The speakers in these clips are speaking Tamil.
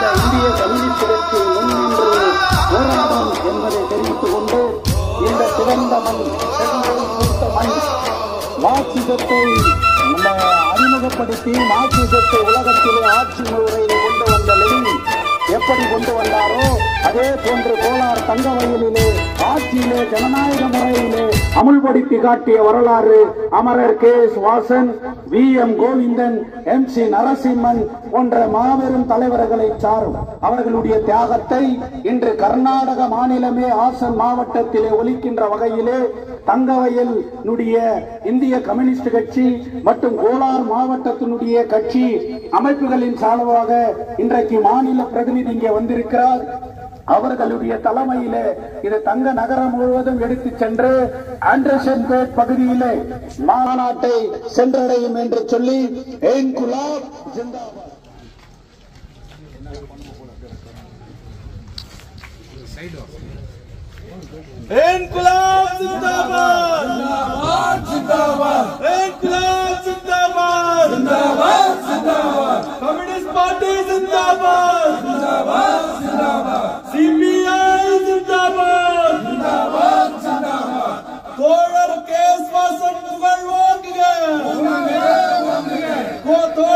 இந்த இந்திய கம்யூனிஸ்ட் கட்சி முன்னின்று போராடும் என்பதை தெரிவித்துக் கொண்டு இந்த சிறந்த மண் செங்கல் மண் மார்க்சிசத்தை நம்ம அறிமுகப்படுத்தி மார்க்சிசத்தை உலகத்திலே ஆட்சி முறையை கொண்டு வந்த லெனின் எப்படி கொண்டு வந்தாரோ அதே போன்று கோலார் தங்க வயலிலே ஆட்சியிலே ஜனநாயக முறையிலே அமுல்படுத்தி காட்டிய வரலாறு அமரர் K S Vasan V M Govindan M C Narasimhan போன்ற மாபெரும் தலைவர்களை சாரும். அவர்களுடைய தியாகத்தை இன்று கர்நாடக மாநிலமே ஆசன் மாவட்டத்திலே ஒலிக்கின்ற வகையிலே தங்கவயல் இந்திய கம்யூனிஸ்ட் கட்சி மற்றும் கோலார் மாவட்டத்தினுடைய கட்சி அமைப்புகளின் சார்பாக இன்றைக்கு மாநில பிரதிநிதி இங்கே வந்திருக்கிறார். அவர்களுடைய தலைமையில இது தங்க நகரம் முழுவதும் எடுத்து சென்று ஆண்டர்சன்பேட் பகுதியிலே மாநாட்டை சென்றடையும் என்று சொல்லி ஏன் குலாப் ஜிந்தாபாத் انقلاب زندہ باد زندہ باد زندہ باد انقلاب زندہ باد زندہ باد زندہ باد کمیونسٹ پارٹی زندہ باد زندہ باد زندہ باد سی پی آئی زندہ باد زندہ باد زندہ باد کوڑر کیس پاسن مغل ہو گئے ہو گئے گئے وہ تو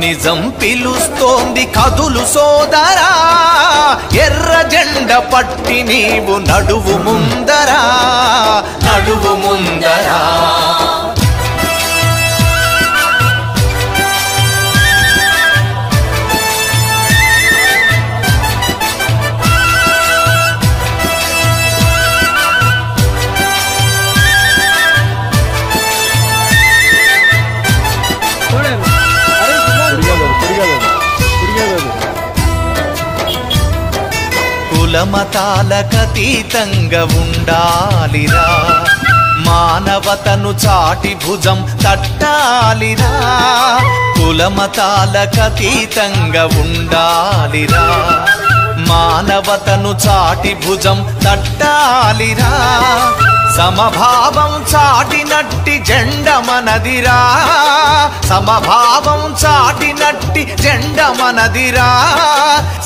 నిజం పిలుస్తోంది కదులు సోదరా. ఎర్ర జెండ పట్టి నీవు నడువు ముందరా. నడువు ముందరా. కులమతాలకతీతంగా ఉండాలిరా. మానవతను చాటి భుజం తట్టాలిరా. కులమతాలకతీతంగా ఉండాలిరా. మానవతను చాటి భుజం తట్టాలిరా. సమభావం చాటినట్టి జెండ మనదిరా సమభావం చాటినట్టి జెండ మనదిరా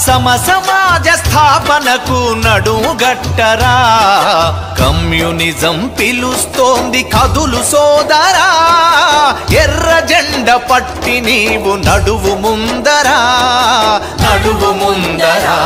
సమ సమాజ స్థాపనకు నడుగట్టరా. కమ్యూనిజం పిలుస్తోంది కదులు సోదరా. ఎర్ర జెండ పట్టి నీవు నడువు ముందరా. నడువు ముందరా.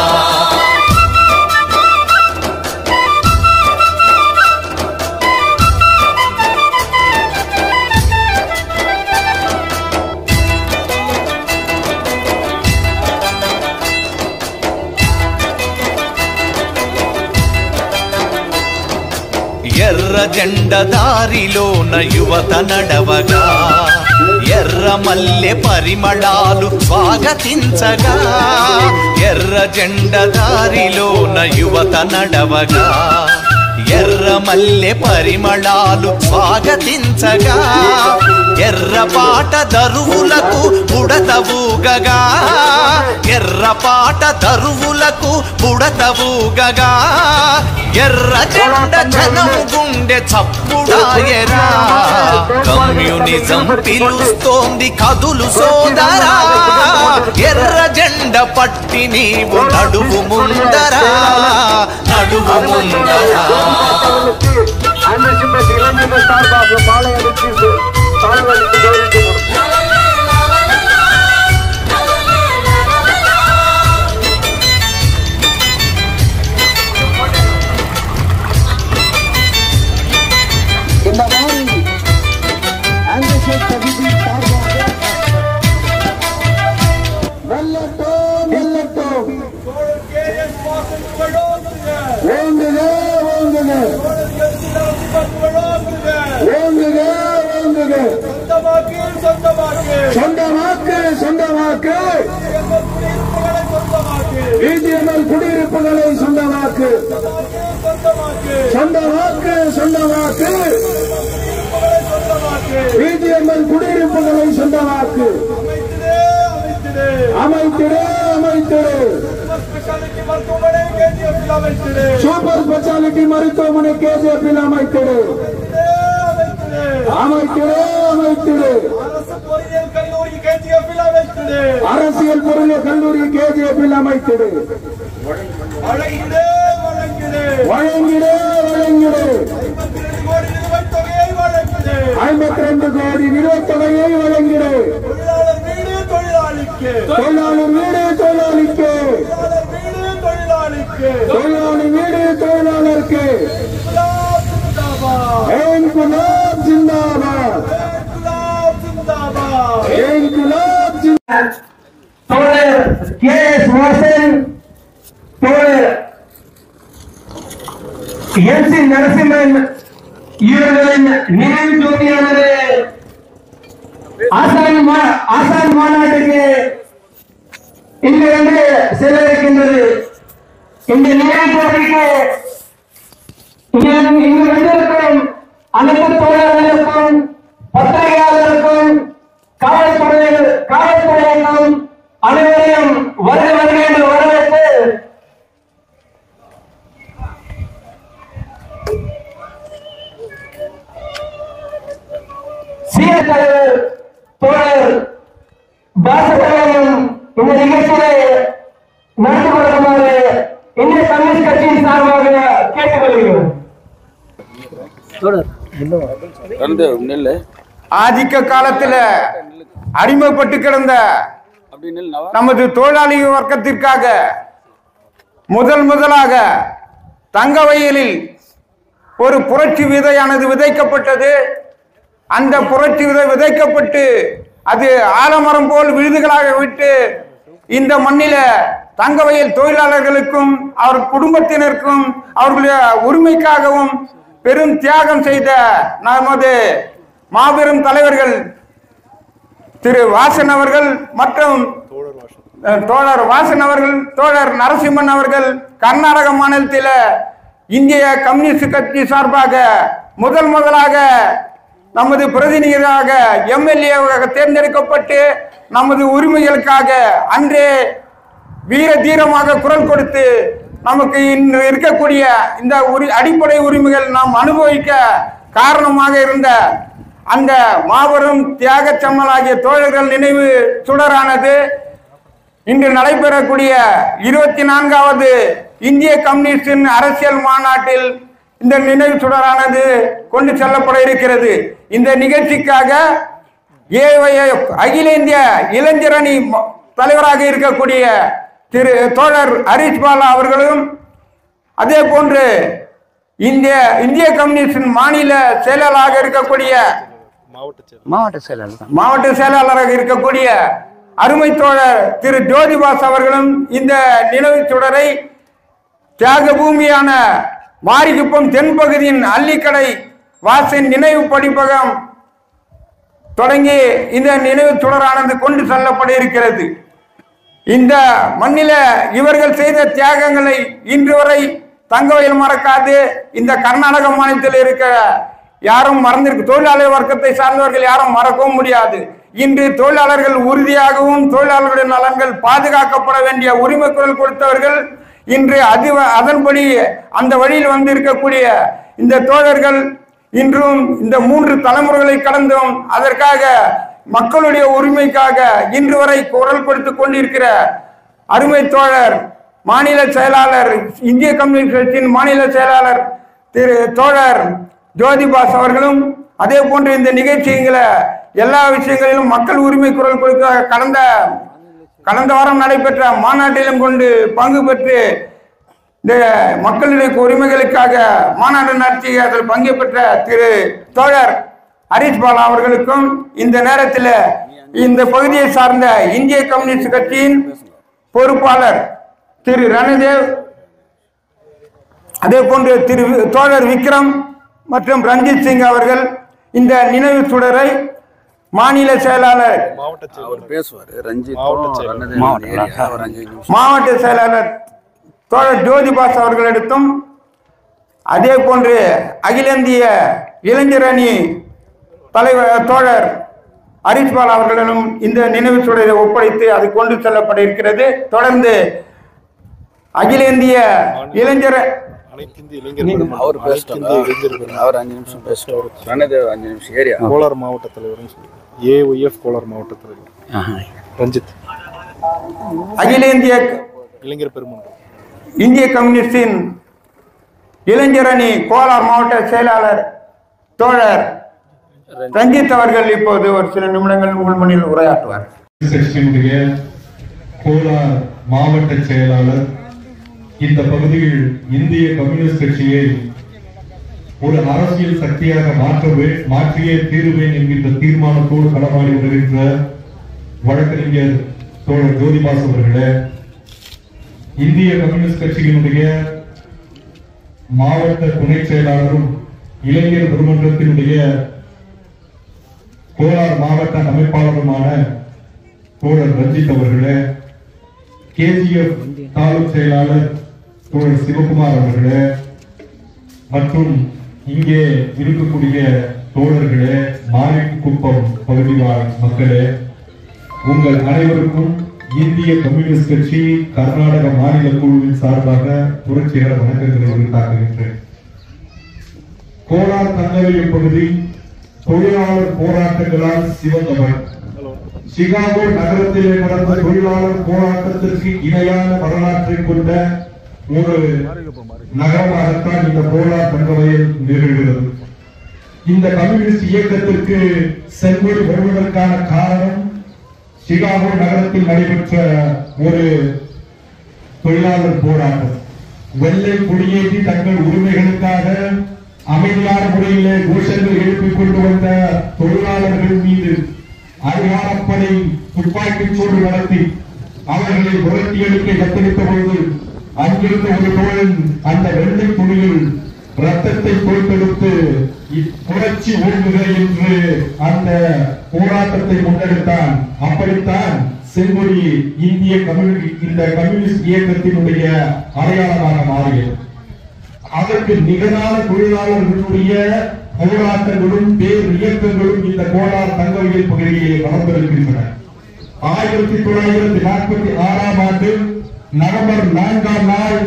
ఎర్ర జెండ దారిలోన యువత నడవగా. ఎర్ర మల్లె పరిమళాలు స్వాగతించగా ఎర్ర జెండ దారిలోన యువత నడవగా. ఎర్ర మల్లె పరిమళాలు స్వాగతించగా. ఎర్ర పాట దరువులకు బుడతవుగగా ఎర్ర పాట దరువులకు బుడతవుగగా ఎర్ర జెండ జనం గుండె చప్పుడాయరా కమ్యూనిజం పిలుస్తోంది కదులు సోదరా. ఎర్ర జెండ పట్టి నీవు నడువు ముందరా. నడువు ముందరా. అందరి శిలమే அமைத்திடு அமைத்திடு. சூப்பர் ஸ்பெஷாலிட்டி மருத்துவமனை கேஜிஎஃபில் அமைத்திடு. அமைத்திடு அமைத்திடு. அரசியல் பொருளியல் கல்லூரி கேஜிஎஃபில் அமைத்திடு. வழங்கிடு வழங்கிடு. ஐம்பத்தி ரெண்டு கோடி நிறுவத்தொகையை வழங்கிடு. தொழிலாளர் வீடு தொழிலாளிக்கு. தொழிலாளி வீடு தொழிலாளருக்கு. ஜிந்தாபாத்? இன்குலாப் ஜிந்தாபாத்? தோழர் கே எஸ் வாசன் தோழர் சி நரசிம்மன் இவர்களின் நினைவு ஜோதியானது. ஆசான் ஆசான் மாநாட்டுக்கு இங்கிருந்து செல்ல இருக்கின்றது. இந்த நினைவு இங்கு வந்திருக்கும் அனைத்து தோழர்களுக்கும் பத்திரிகையாளருக்கும் காவல்துறை காவல்துறையினரும் அனைவரையும் வருக வருக என்று வரவேற்று சீர தலைவர் பாசத்தலைவரும் இந்த நிகழ்ச்சியை நடத்தி கொடுக்குமாறு இந்திய கம்யூனிஸ்ட் கட்சியின் சார்பாக கேட்டுக்கொள்கிறோம் ரெண்டு நெல்லு. ஆதிக்க காலத்துல அடிமைப்பட்டு கிடந்த நமது தொழிலாளி வர்க்கத்திற்காக முதல் முதலாக தங்க வயலில் ஒரு புரட்சி விதையானது விதைக்கப்பட்டது. அந்த புரட்சி விதை விதைக்கப்பட்டு அது ஆலமரம் போல் விழுதுகளாக விட்டு இந்த மண்ணில தங்க வயல் தொழிலாளர்களுக்கும் அவர் குடும்பத்தினருக்கும் அவர்களுடைய உரிமைக்காகவும் பெரும் தியாகம் செய்த நமது மாபெரும் தலைவர்கள் திரு வாசன் அவர்கள் மற்றும் தோழர் வாசன் அவர்கள் தோழர் நரசிம்மன் அவர்கள் கர்நாடக மாநிலத்தில் இந்திய கம்யூனிஸ்ட் கட்சி சார்பாக முதல் முதலாக நமது பிரதிநிதியாக எம்எல்ஏவாக தேர்ந்தெடுக்கப்பட்டு நமது உரிமைகளுக்காக அன்றே வீர தீரமாக குரல் கொடுத்து நமக்கு இன்று இருக்கக்கூடிய இந்த உரி அடிப்படை உரிமைகள் நாம் அனுபவிக்க காரணமாக இருந்த அந்த மாபெரும் தியாக ஆகிய தோழர்கள் நினைவு சுடரானது இன்று நடைபெறக்கூடிய இருபத்தி நான்காவது இந்திய கம்யூனிஸ்டின் அரசியல் மாநாட்டில் இந்த நினைவு சுடரானது கொண்டு செல்லப்பட இருக்கிறது. இந்த நிகழ்ச்சிக்காக ஏஐஎஃப் அகில இந்திய இளைஞர் அணி ம- தலைவராக இருக்கக்கூடிய திரு தோழர் ஹரிஷ் பாலா அவர்களும் அதே போன்று இந்திய இந்திய கம்யூனிஸ்டின் மாநில செயலாளராக இருக்கக்கூடிய மாவட்ட செயலாளர். மாவட்ட செயலாளராக இருக்கக்கூடிய அருமை தோழர் திரு ஜோதிபாஸ் அவர்களும் இந்த நினைவு சுடரை தியாக பூமியான மாரிகுப்பம் தென்பகுதியின் அள்ளிக்கடை வாசின் நினைவு படிப்பகம் தொடங்கி இந்த நினைவு தொடரானது கொண்டு செல்லப்பட இருக்கிறது. இந்த மண்ணில இவர்கள் செய்த தியாகங்களை இன்று வரை தங்கவையில் மறக்காது. இந்த கர்நாடக மாநிலத்தில் இருக்க யாரும் மறந்திருக்கு தொழிலாளர் வர்க்கத்தை சார்ந்தவர்கள் யாரும் மறக்கவும் முடியாது. இன்று தொழிலாளர்கள் உறுதியாகவும் தொழிலாளர்களுடைய நலன்கள் பாதுகாக்கப்பட வேண்டிய உரிமை குரல் கொடுத்தவர்கள் இன்று அது அதன்படி அந்த வழியில் வந்து இருக்கக்கூடிய இந்த தோழர்கள் இன்றும் இந்த மூன்று தலைமுறைகளை கடந்தும் அதற்காக மக்களுடைய உரிமைக்காக இன்று வரை குரல் கொடுத்து கொண்டிருக்கிற அருமை தோழர் மாநில செயலாளர் இந்திய கம்யூனிஸ்ட் கட்சியின் மாநில செயலாளர் திரு தோழர் ஜோதிபாஸ் அவர்களும் அதே போன்று இந்த நிகழ்ச்சிகளை எல்லா விஷயங்களிலும் மக்கள் உரிமை குரல் கொடுக்க கடந்த கடந்த வாரம் நடைபெற்ற மாநாட்டிலும் கொண்டு பங்கு பெற்று இந்த மக்களுடைய உரிமைகளுக்காக மாநாடு நடத்தி அதில் பங்கு பெற்ற திரு தோழர் ஹரீஷ் பாலா அவர்களுக்கும் இந்த நேரத்தில் இந்த பகுதியை சார்ந்த இந்திய கம்யூனிஸ்ட் கட்சியின் பொறுப்பாளர் திரு ரணதேவ் அதே போன்று திரு தோழர் விக்ரம் மற்றும் ரஞ்சித் சிங் அவர்கள் இந்த நினைவு சுடரை மாநில செயலாளர். அவர் பேசுவார். ரஞ்சித் மாவட்ட செயலாளர். தோழர் ஜோதிபாஸ் அவர்களிடத்தும் அதே போன்று அகில இந்திய இளைஞர் அணி தலைவர் தோழர் ஹரிஷ்பால் அவர்களிடம் இந்த நினைவு சுடரை ஒப்படைத்து அது கொண்டு செல்லப்பட இருக்கிறது தொடர்ந்து அகில இந்திய இளைஞர் அவர் பெருமன்றம், அவர் அஞ்சு நிமிஷம் ரணதேவ் அஞ்சு நிமிஷம். ஏரியா. கோலார் மாவட்ட தலைவர்னு சொல்லி ஏஒய்எஃப் கோலார் மாவட்ட தலைவர் ரஞ்சித். அகில இந்திய இளைஞர் பெருமன்றம். இந்திய கம்யூனிஸ்டின் இளைஞர் அணி கோலார் மாவட்ட செயலாளர் தோழர் ரஞ்சித். அவர்கள் இப்போது ஒரு சில நிமிடங்கள் உங்கள் முன்னில் உரையாற்றுவார். கோலார் மாவட்ட செயலாளர் இந்த பகுதியில் இந்திய கம்யூனிஸ்ட் கட்சியை ஒரு அரசியல் சக்தியாக மாற்றவே மாற்றியே தீருவேன் என்கின்ற தீர்மானத்தோடு களமாடி வருகின்ற வழக்கறிஞர் தோழர் ஜோதிபாஸ் அவர்களே இந்திய கம்யூனிஸ்ட் கட்சியினுடைய மாவட்ட துணை செயலாளரும் இளைஞர் பெருமன்றத்தினுடைய கோலார் மாவட்ட அமைப்பாளருமான தோழர் ரஞ்சித் அவர்களே கேஜிஎஃப் தாலுக் செயலாளர் தோழர் சிவகுமார் அவர்களே மற்றும் இங்கே இருக்கக்கூடிய தோழர்களே மாரிக்குப்பம் பகுதி வாழ் மக்களே உங்கள் அனைவருக்கும் இந்திய கம்யூனிஸ்ட் கட்சி கர்நாடக மாநில குழுவின் சார்பாக புரட்சிகர வணக்கங்களை உரித்தாக்குகின்றேன் கோலார் தங்கவேலி பகுதி தொழிலாளர் போராட்டங்களால் சிவந்தவர் சிகாகோ நகரத்திலே நடந்த தொழிலாளர் போராட்டத்திற்கு இணையான வரலாற்றை கொண்ட ஒரு நகரமாகத்தான் இந்த கோலார் தங்கவயல் நிகழ்கிறது இந்த கம்யூனிஸ்ட் இயக்கத்திற்கு செங்கோல் வருவதற்கான காரணம் சிகாகோ நகரத்தில் நடைபெற்ற ஒரு தொழிலாளர் போராட்டம். வெள்ளை கொடியேற்றி தங்கள் உரிமைகளுக்காக அமைதியான முறையிலே கோஷங்கள் எழுப்பிக் கொண்டு வந்த தொழிலாளர்கள் மீது அதிகாரப்படை துப்பாக்கிச் சூடு நடத்தி அவர்களை புரட்டி எடுக்க எத்தனித்த பொழுது அங்கிருந்த ஒரு தோழன் அந்த வெள்ளை துணியில் ரத்தத்தை தோய்த்தெடுத்து இ- புரட்சி ஓடுக என்று அந்த போராட்டத்தை முன்னெடுத்தான். அப்படித்தான் செங்கொடி இந்திய கம்யூனி இந்த கம்யூனிஸ்ட் இயக்கத்தினுடைய அடையாளமாக மாறியது. அதற்கு நிகரான தொழிலாளர்களுடைய போராட்டங்களும் பேர் இயக்கங்களும் இந்த கோலார் தங்கவியல் பகுதியிலே வளர்ந்திருக்கின்றன. ஆயிரத்தி தொள்ளாயிரத்தி நாற்பத்தி ஆறாம் ஆண்டு நவம்பர் நான்காம் நாள்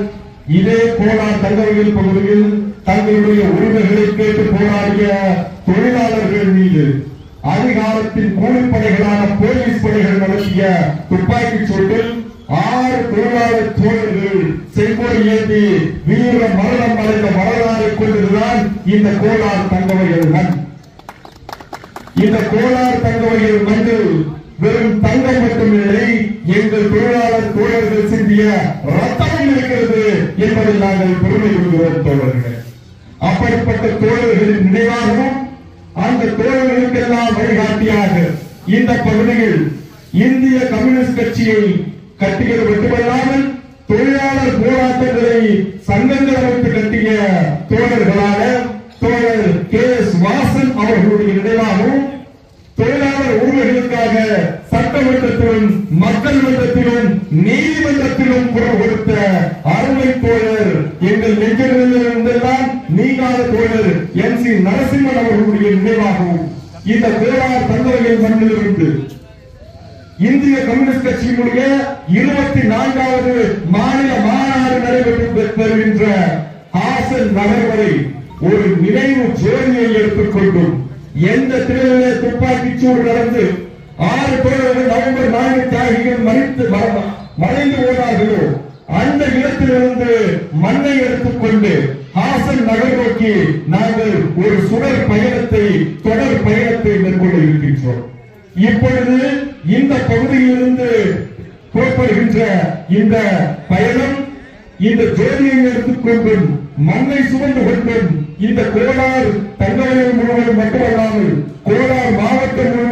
இதே கோலார் தங்கவியல் பகுதியில் தங்களுடைய உரிமைகளை கேட்டு போராடிய தொழிலாளர்கள் மீது அதிகாரத்தின் கூலிப்படைகளான போலீஸ் படைகள் நடத்திய துப்பாக்கிச் சூட்டில் ஆறு தொழிலாளர் தோழர்கள் செங்கோல் ஏந்தி வீர மரணம் அடைந்த வரலாறு கொண்டதுதான் இந்த கோலார் தங்கவையில் மண். இந்த கோலார் தங்கவையில் மண்ணில் வெறும் தங்கம் மட்டுமில்லை எங்கள் தொழிலாளர் தோழர்கள் சிந்திய ரத்தம் இருக்கிறது என்பதை நாங்கள் பெருமை கொள்கிறோம் தோழர்களே. அப்படிப்பட்ட தோழர்களின் நினைவாகவும் அந்த தோழர்களுக்கெல்லாம் வழிகாட்டியாக இந்த பகுதியில் இந்திய கம்யூனிஸ்ட் கட்சியை கட்டியது மட்டுமல்லாமல் தொழிலாளர் போராட்டங்களை சங்கங்கள் அமைத்து கட்டிய தோழர்களான தோழர் கே எஸ் வாசன் அவர்களுடைய நினைவாகவும் தொழிலாளர் உரிமைகளுக்காக சட்டமன்றத்திலும் மக்கள் மன்றத்திலும் நீதிமன்றத்திலும் குரல் கொடுத்த அருமை தோழர் எங்கள் நெஞ்சிலிருந்தெல்லாம் நீங்காத தோழர் என் சி நரசிம்மன் அவர்களுடைய நினைவாகவும் இந்த கோலார் தந்தவர்கள் மண்ணிலிருந்து இந்திய கம்யூனிஸ்ட் கட்சியினுடைய இருபத்தி நான்காவது மாநில மாநாடு நடைபெற்று வருகின்ற ஹாசன் நகர் வரை ஒரு நினைவு ஜோதியை எடுத்துக்கொண்டும் எந்த திரையிலே துப்பாக்கிச் நடந்து ஆறு பேர் நவம்பர் நான்கு தியாகிகள் மறித்து மறைந்து போனார்களோ அந்த இடத்திலிருந்து மண்ணை எடுத்துக்கொண்டு ஹாசன் நகர் நோக்கி நாங்கள் ஒரு சுடர் பயணத்தை தொடர் பயணத்தை மேற்கொள்ள இருக்கின்றோம். இப்பொழுது இந்த பகுதியிலிருந்து புறப்படுகின்ற இந்த பயணம் இந்த ஜோதியை எடுத்துக்கொண்டும் மண்ணை சுமந்து கொண்டும் இந்த கோலார் தங்கவயல் முழுவதும் மட்டுமல்லாமல் கோலார் மாவட்டம் முழுவதும்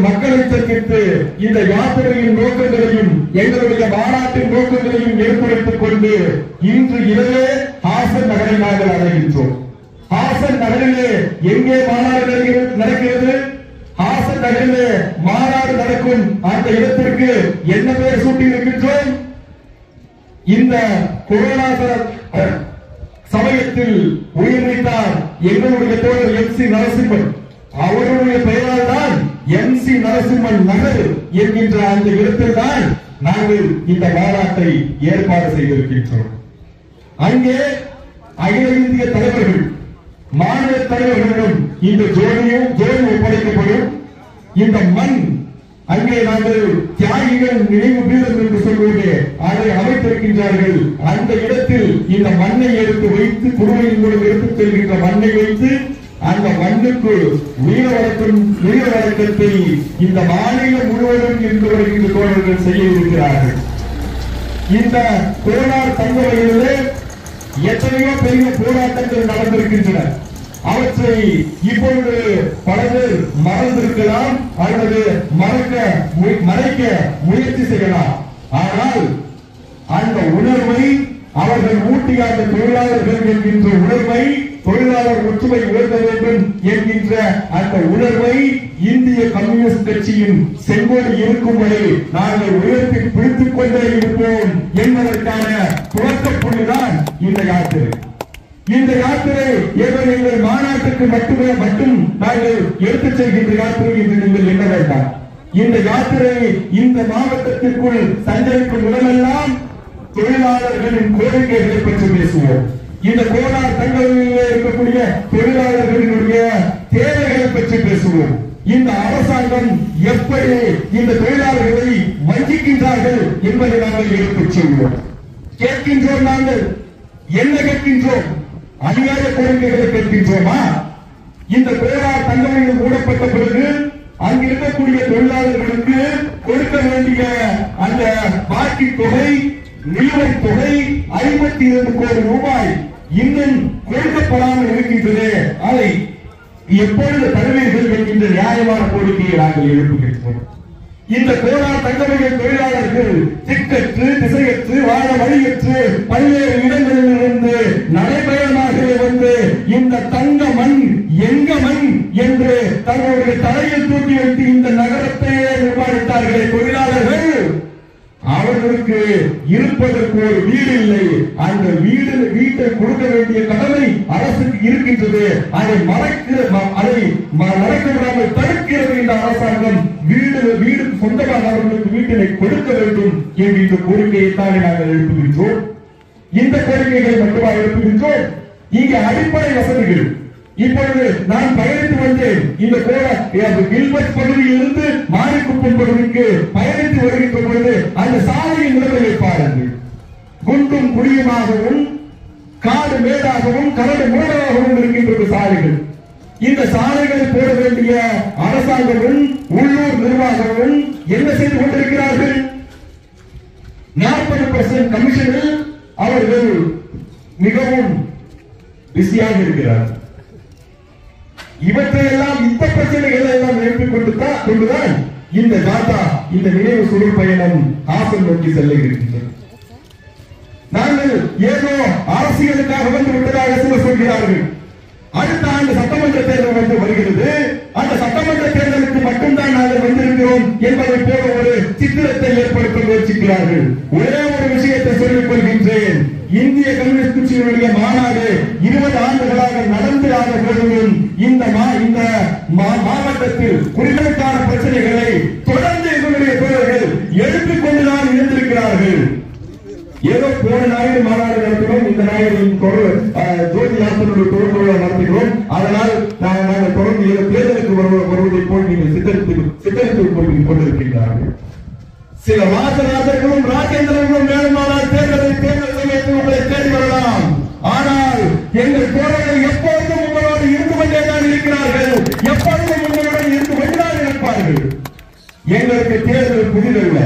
மக்களை சந்தித்து இந்த யாத்திரையின் நோக்கங்களையும் எங்களுடைய மாநாட்டின் நோக்கங்களையும் ஏற்படுத்திக் கொண்டு இன்று இரவே ஹாசன் நகரை நாங்கள் அடைகின்றோம். ஹாசன் நகரிலே எங்கே மாநாடு நடக்கிறது- ஹாசன் நகரிலே மாநாடு நடக்கும் அந்த இடத்திற்கு என்ன பெயர் சூட்டி இருக்கின்றோம் இந்த கொரோனா சமயத்தில் உயிர் நீத்தார் எங்களுடைய தோழர் எம் சி நரசிம்மன். அவருடைய பெயரால் தான் எம் சி நரசிம்மன் நகர் என்கின்ற அந்த இடத்தில் தான் நாங்கள் இந்த மாநாட்டை ஏற்பாடு செய்திருக்கின்றோம். அங்கே அகில இந்திய தலைவர்கள் மாநில தலைவர்களிடம் இந்த ஜோதியும் ஜோதி ஒப்படைக்கப்படும். இந்த மண் அங்கே நாங்கள் தியாகிகள் நினைவு பீடம் என்று சொல்வது அதை அமைத்திருக்கின்றார்கள். அந்த இடத்தில் இந்த மண்ணை எடுத்து வைத்து குடுவையின் மூலம் எடுத்துச் செல்கின்ற மண்ணை வைத்து அந்த மண்ணுக்கு உயிர வழக்கம் உயிர வழக்கத்தை இந்த மாநிலம் முழுவதும் இருந்து வருகின்ற தோழர்கள் செய்ய இருக்கிறார்கள். இந்த கோலார் தங்கவகையிலே எத்தனையோ பெரிய போராட்டங்கள் நடந்திருக்கின்றன. அவற்றை இப்பொழுது பல பேர் மறந்திருக்கலாம் அல்லது மறக்க மு- மறைக்க முயற்சி செய்யலாம். ஆனால் அந்த உணர்வை அவர்கள் ஊட்டிய அந்த தொழிலாளர்கள் என்கின்ற உணர்வை தொழிலாளர் ஒற்றுமை உயர்த்த வேண்டும் என்கின்ற அந்த உணர்வை இந்திய கம்யூனிஸ்ட் கட்சியின் செங்கோடு இருக்கும் வரை நாங்கள் உயர்த்தி பிடித்துக் கொண்டே இருப்போம் என்பதற்கான துவக்க புள்ளிதான் இந்த யாத்திரை. இந்த யாத்திரை ஏதோ எங்கள் மாநாட்டுக்கு மட்டுமே மட்டும் நாங்கள் எடுத்துச் செல்கின்ற யாத்திரை என்று நீங்கள் எண்ண வேண்டாம். இந்த யாத்திரை இந்த மாவட்டத்திற்குள் சஞ்சரிக்கும் இடமெல்லாம் தொழிலாளர்களின் கோரிக்கைகளை பற்றி பேசுவோம். இந்த கோலார் தங்களிலே இருக்கக்கூடிய தொழிலாளர்களினுடைய தேவைகளை பற்றி பேசுவோம். இந்த அரசாங்கம் எப்படி இந்த தொழிலாளர்களை வஞ்சிக்கின்றார்கள் என்பதை நாங்கள் எடுத்துச் சொல்வோம். கேட்கின்றோம் நாங்கள். என்ன கேட்கின்றோம்? அதிகார கோரிக்கைகளை கேட்கின்றோமா? இந்த கோலார் தங்கமயில் மூடப்பட்ட பிறகு அங்கு இருக்கக்கூடிய தொழிலாளர்களுக்கு கொடுக்க வேண்டிய அந்த பாக்கி தொகை நிலுவைத் தொகை ஐம்பத்தி இரண்டு கோடி ரூபாய். இன்னும் கொடுக்கப்படாமல் இருக்கின்றது. அதை எப்பொழுது தருவீர்கள் என்கின்ற நியாயமான கோரிக்கையை நாங்கள் எழுப்புகின்றோம். இந்த கோலார் தங்கமயில் தொழிலாளர்கள் திக்கற்று திசையற்று வாழ வழியற்று பல்வேறு இடங்களிலிருந்து நடைபயணமாக வந்து இந்த தங்க மண் எங்க மண் என்று தங்களுடைய தலையில் தூக்கி வைத்து இந்த நகரத்தையே நிர்மாணித்தார்களே தொழிலாளர்கள். அவர்களுக்கு இருப்பதற்கு ஒரு வீடு இல்லை. அந்த வீடு வீட்டை கொடுக்க வேண்டிய கடமை அரசுக்கு இருக்கின்றது. அதை மறைக்கிற அதை மறைக்க விடாமல் தடுக்கிறது இந்த அரசாங்கம். வீடு வீடு சொந்தமாக அவர்களுக்கு வீட்டினை கொடுக்க வேண்டும் என்கின்ற கோரிக்கையை தானே நாங்கள் எழுப்புகின்றோம். இந்த கோரிக்கைகளை மட்டுமா எழுப்புகின்றோம்? இங்கே அடிப்படை வசதிகள். இப்பொழுது நான் பயணித்து வந்தேன். இந்த கோர கில்பர்ட் பகுதியில் இருந்து மாரிக்குப்பம் பகுதிக்கு பயணித்து வருகின்ற பொழுது அந்த சாலையின் நிலைமையை குண்டும் குழியுமாகவும் காடு மேடாகவும் கரடு முரடாகவும் இருக்கின்றது சாலைகள். இந்த சாலைகளை போட வேண்டிய அரசாங்கமும் உள்ளூர் நிர்வாகமும் என்ன செய்து கொண்டிருக்கிறார்கள்? நாற்பது பர்சன்ட் கமிஷனில் அவர்கள் மிகவும் பிஸியாக இருக்கிறார். இவற்றையெல்லாம் இந்த பிரச்சனைகளை எல்லாம் எழுப்பிக் கொண்டுதான் கொண்டுதான் இந்த தாத்தா இந்த நினைவு சுருள் பயணம் ஹாசன் நோக்கி செல்லுகிறது. நாங்கள் ஏதோ அரசியலுக்காக வந்து விட்டதாக சொல்ல சொல்கிறார்கள். அடுத்த ஆண்டு சட்டமன்ற தேர்தல் வந்து வருகிறது. அந்த சட்டமன்ற தேர்தலுக்கு மட்டும்தான் நாங்கள் வந்திருக்கிறோம் என்பதை போல ஒரு சித்திரத்தை ஏற்படுத்த முயற்சிக்கிறார்கள். ஒரே ஒரு விஷயத்தை சொல்லிக் கொள்கின்றேன். இந்திய கம்யூனிஸ்ட் கட்சியினுடைய மாநாடு இருபது ஆண்டுகளாக நடந்திராத போதிலும் இந்த மா இந்த மா- மாவட்டத்தில் குடிகளுக்கான பிரச்சனைகளை தொடர்ந்து எங்களுடைய தோழர்கள் எழுப்பிக் கொண்டுதான் இருந்திருக்கிறார்கள் ஏதோ போன நாயுடு மாநாடு நடத்தினோம் இந்த ஞாயிறு ஜோதி யாத்திரையுடைய தொடர்புகளை நடத்துகிறோம். அதனால் நாங்கள் தொடர்ந்து ஏதோ தேர்தலுக்கு வருவதை போல் நீங்கள் சித்தரித்து சித்தரித்து கொண்டிருக்கின்றார்கள். சில வாசராஜர்களும் ராஜேந்திரர்களும் வேணுமானால் தேர்தலை தேர்தல் சமயத்தில் உங்களை தேடி வரலாம். ஆனால் எங்கள் தோழர்கள் எப்பொழுதும் உங்களோடு இருந்து கொண்டேதான் இருக்கிறார்கள். எப்பொழுதும் உங்களுடன் இருந்து கொண்டுதான் இருப்பார்கள். எங்களுக்கு தேர்தல் புதிதல்ல.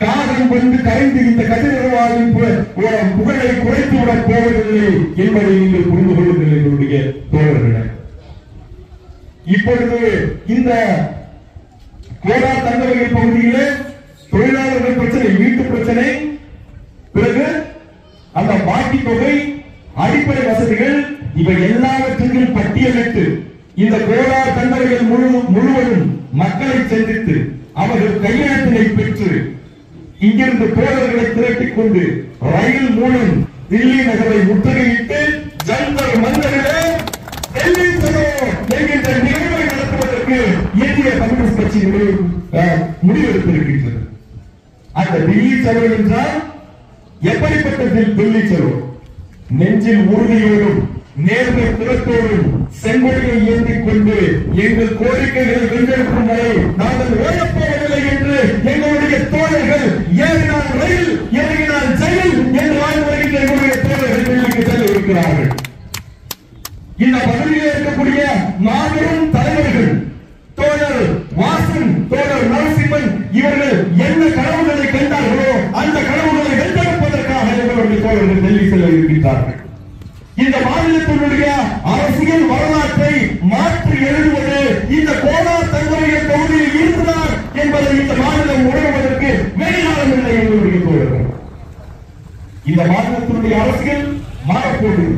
காதல் வந்து கரைந்து இந்த கதிரவாவின் புகழை குறைத்து விடப் போவதில்லை என்பதை நீங்கள் புரிந்து கொள்ளுங்கள் எங்களுடைய தோழர்களே. இப்பொழுது இந்த கோடா தங்கவகை பகுதியிலே தொழிலாளர்கள் பிரச்சனை வீட்டு பிரச்சனை பிறகு அந்த பாக்கி தொகை அடிப்படை வசதிகள் இவை எல்லாவற்றுக்கும் பட்டியலிட்டு இந்த கோலார் தண்டனைகள் முழு முழுவதும் மக்களை சந்தித்து அவர்கள் கையெழுத்தினை பெற்று இங்கிருந்து தோழர்களை திரட்டிக் கொண்டு ரயில் மூலம் தில்லி நகரை முற்றுகையிட்டு ஜந்தர் மந்தரிலே டெல்லி செலோ என்கின்ற நிகழ்வை நடத்துவதற்கு இந்திய கம்யூனிஸ்ட் கட்சி முடிவெடுத்திருக்கின்றது. அந்த என்றால் எப்படிப்பட்ட தில்- டெல்லி நெஞ்சில் உறுதியோடும் நேர்மை திறத்தோடும் செங்கொடியை ஏந்திக் கொண்டு எங்கள் கோரிக்கைகளை வென்றெடுக்கும் வரை நாங்கள் ஓடப்போவதில்லை ஏறினால் ரயில் என்று வாழ்ந்து வருகின்ற எங்களுடைய இருக்கிறார்கள் இந்த பகுதியில் இருக்கக்கூடிய மாபெரும் தலைவர்கள் தோழர் வாசன் தோழர் நரசிம்மன் இவர்கள் என்ன கனவுகளை கண்டார்களோ அந்த கனவுகளை வென்றெடுப்பதற்காக எங்களுடைய தோழர்கள் டெல்லி செல்ல இருக்கின்றார்கள். இந்த மாநிலத்தினுடைய அரசியல் வரலாற்றை மாற்றி எழுதுவது இந்த கோலார் தங்களுடைய தொகுதியில் இருந்துதான் என்பதை இந்த மாநிலம் உணர்வதற்கு வெளிநாளம் இல்லை எங்களுடைய தோழர்கள் இந்த மாநிலத்தினுடைய அரசியல் மாறக்கூடும்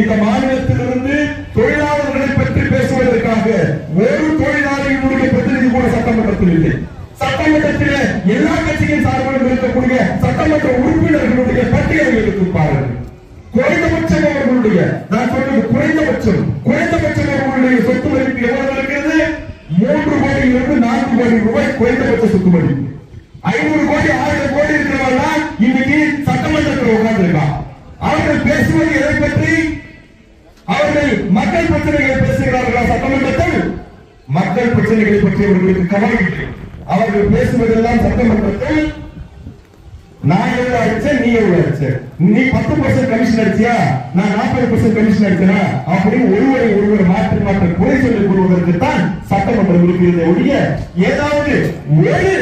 இந்த மாநிலத்திலிருந்து தொழிலாளர்களை பற்றி பேசுவதற்காக ஒரு தொழிலாளர்களுடைய பிரதிநிதி கூட சட்டமன்றத்தில் இல்லை. சட்டமன்றத்தில் எல்லா கட்சியின் சார்பிலும் இருக்கக்கூடிய சட்டமன்ற உறுப்பினர்களுடைய பட்டியலை எடுத்து பாருங்கள். குறைந்தபட்சம் அவர்களுடைய நான் சொல்றது குறைந்தபட்சம் குறைந்தபட்சம் அவர்களுடைய சொத்து மதிப்பு எவ்வளவு இருக்கிறது? மூன்று கோடியிலிருந்து நான்கு கோடி ரூபாய் குறைந்தபட்ச சொத்து மதிப்பு ஐநூறு கோடி ஆயிரம் கோடி இருக்கிறவர்கள் இன்னைக்கு சட்டமன்றத்தில் உட்கார்ந்திருக்கான் அவர்கள் பேசுவது எதை பற்றி? அவர்கள் மக்கள் பிரச்சனைகளை பேசுகிறார்களா சட்டமன்றத்தில்? மக்கள் பிரச்சனைகளை பற்றி அவர்களுக்கு கவலை இல்லை. அவர்கள் பேசுவதெல்லாம் சட்டமன்றத்தில் நான் எவ்வளவு அடிச்சேன் நீ எவ்வளவு அடிச்ச. நீ பத்து பர்சன்ட் கமிஷன் அடிச்சியா? நான் நாற்பது பர்சன்ட் கமிஷன் அடிச்சனா அப்படின்னு ஒருவரை ஒருவர் மாற்றி மாற்ற குறை சொல்லிக் கொள்வதற்கு தான் சட்டமன்றம் இருக்கிறது ஒழிய ஏதாவது ஒரு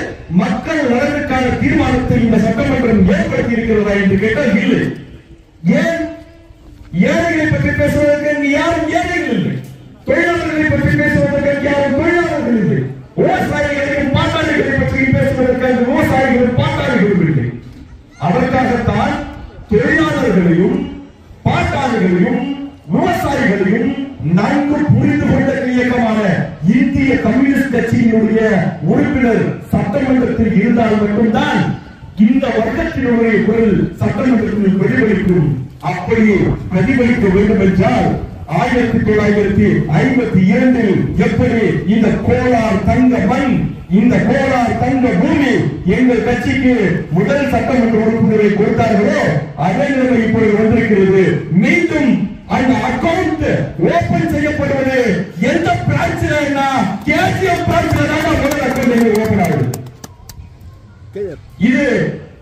மக்கள் நலனுக்கான தீர்மானத்தை இந்த சட்டமன்றம் ஏற்படுத்தி இருக்கிறதா என்று கேட்டால் இல்லை. ஏன்? ஏழைகளை பற்றி பேசுவதற்கு யாரும் ஏழைகள் இல்லை. சட்டமன்றத்தில் இருந்தால் மட்டும்தான் இந்த வர்க்கத்தினுடைய குரல் சட்டமன்றத்தில் பிரதிபலிக்கும். அப்படியே பிரதிபலிக்க வேண்டும் என்றால் ஆயிரத்தி தொள்ளாயிரத்தி ஐம்பத்தி இரண்டில் எப்படி இந்த கோலார் தங்க மண் இந்த கோலார் தங்க பூமி எங்கள் கட்சிக்கு முதல் சட்டமன்ற உறுப்பினரை கொடுத்தார்களோ அதே நிலைமை இப்பொழுது வந்திருக்கிறது. மீண்டும் அந்த அக்கவுண்ட் ஓபன் செய்யப்படுவது இது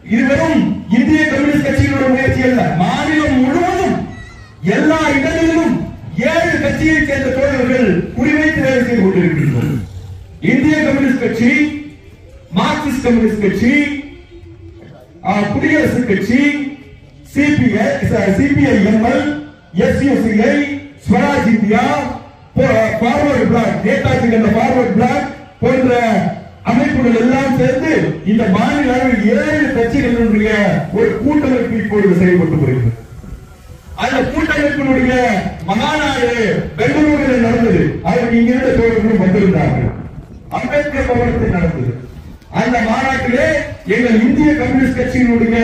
இது வெறும் இந்திய கம்யூனிஸ்ட் கட்சியினுடைய முயற்சி அல்ல. மாநிலம் முழுவதும் எல்லா இடங்களிலும் ஏழு கட்சியைச் சேர்ந்த தோழர்கள் குறிவைத்து வேலை செய்து கொண்டிருக்கின்றோம் இந்திய கம்யூனிஸ்ட் கட்சி மார்க்சிஸ்ட் கம்யூனிஸ்ட் கட்சி குடியரசு கட்சி CPI CPI ML SUCI Swaraj India forward bloc Netaji கண்ட பார்வர்ட் பிளாக் போன்ற அமைப்புகள் எல்லாம் சேர்ந்து இந்த மாநில அளவில் ஏழு கட்சிகளுடைய ஒரு கூட்டமைப்பு இப்பொழுது செயல்பட்டு வருகிறது. அந்த கூட்டமைப்பினுடைய மகாநாடு பெங்களூரில் நடந்தது. அதற்கு இங்கிருந்த தோழர்களும் வந்திருந்தார்கள். அம்பேத்கர் பவனத்தில் நடந்தது. அந்த மாநாட்டிலே எங்கள் இந்திய கம்யூனிஸ்ட் கட்சியினுடைய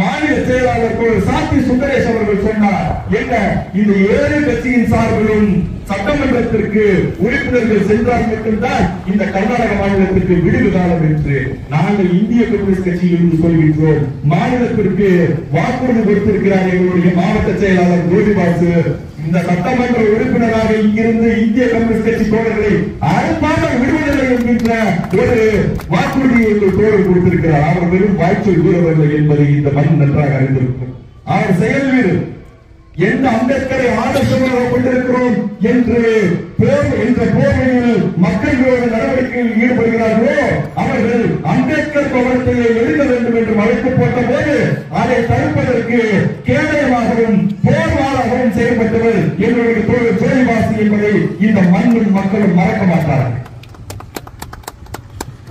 மாநில செயலாளர் தோழர் சாத்தி சுந்தரேஷ் அவர்கள் சொன்னார் என்ன இந்த ஏழு கட்சியின் சார்பிலும் சட்டமன்றத்திற்கு உறுப்பினர்கள் சென்றால் மட்டும்தான் இந்த கர்நாடக மாநிலத்திற்கு விடுவு காலம் என்று நாங்கள் இந்திய கம்யூனிஸ்ட் கட்சியிலிருந்து சொல்கின்றோம். மாநிலத்திற்கு வாக்குறுதி கொடுத்திருக்கிறார் எங்களுடைய மாவட்ட செயலாளர் கோபிபாசு இந்த சட்டமன்ற உறுப்பினராக இங்கிருந்து இந்திய கம்யூனிஸ்ட் கட்சி தோழர்களை அறுப்பாக விடுவதில்லை என்கின்ற ஒரு வாக்குறுதியை எங்கள் தோழர் கொடுத்திருக்கிறார். அவர் வெறும் வாய்ச்சொல் வீரவர்கள் என்பதை இந்த மண் நன்றாக அறிந்திருக்கும். அவர் செயல் எந்த அம்பேத்கரை ஆதர்சமாக கொண்டிருக்கிறோம் என்று போர் என்ற போர்வையில் மக்கள் விரோத நடவடிக்கையில் ஈடுபடுகிறார்களோ அவர்கள் அம்பேத்கர் பவனத்தை எழுத வேண்டும் என்று வழக்கு போட்ட போது அதை தடுப்பதற்கு கேடயமாகவும் போர்வாளாகவும் செயல்பட்டவர் என்னுடைய தொழில் ஜோதிவாசி என்பதை இந்த மண்ணும் மக்களும் மறக்க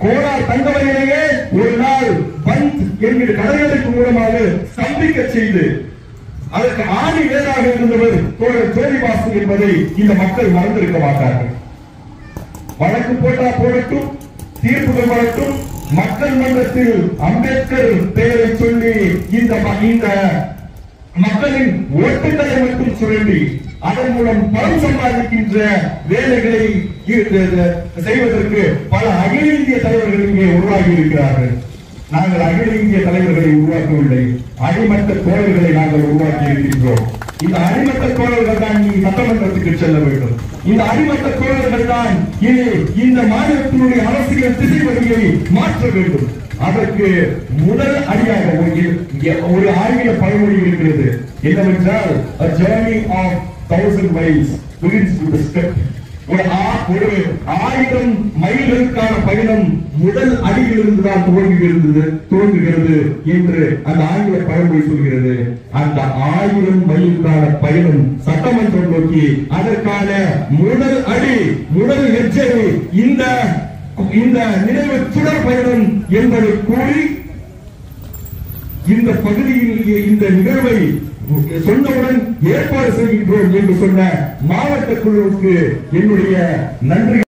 கோலார் தங்கவரையிலேயே ஒரு நாள் பந்த் என்கிற கடைகளுக்கு மூலமாக சந்திக்க செய்து அதற்கு ஆணி வேறாக இருந்தவர் தோழர் ஜோதிபாசு என்பதை இந்த மக்கள் மறந்திருக்க மாட்டார்கள். வழக்கு போட்டா போடட்டும் தீர்ப்புகள் வரட்டும் மக்கள் மன்றத்தில் அம்பேத்கர் பெயரை சொல்லி இந்த மக்களின் ஓட்டுகளை மட்டும் சுரண்டி அதன் மூலம் பணம் சம்பாதிக்கின்ற வேலைகளை செய்வதற்கு பல அகில இந்திய தலைவர்கள் இங்கே உருவாகி இருக்கிறார்கள் நாங்கள் அகில இந்திய தலைவர்களை உருவாக்கவில்லை. அடிமட்ட தோழர்களை நாங்கள் உருவாக்கி இருக்கின்றோம். இந்த அடிமட்ட தோழர்கள் தான் இனி சட்டமன்றத்துக்கு செல்ல வேண்டும். இந்த அடிமட்ட தோழர்கள் தான் இனி இந்த மாநிலத்தினுடைய அரசியல் திசை வழியை மாற்ற வேண்டும். அதற்கு முதல் அடியாக ஒரு ஒரு ஆங்கில பழமொழி இருக்கிறது. என்னவென்றால் journey of thousand miles miles ஒரு ஒரு ஆயிரம் மைல்களுக்கான பயணம் முதல் அடியிலிருந்து தான் துவங்குகிறது துவங்குகிறது என்று அந்த ஆங்கில பழமொழி சொல்கிறது. அந்த ஆயிரம் மைலுக்கான பயணம் சட்டமன்றம் நோக்கி அதற்கான முதல் அடி முதல் எச்சரி இந்த இந்த நினைவு சுடர் பயணம் என்பதை கூறி இந்த பகுதியில் இந்த நிகழ்வை சொன்னவுடன் ஏற்பாடு செய்கின்றோம் என்று சொன்ன மாவட்ட குழுவுக்கு என்னுடைய நன்றி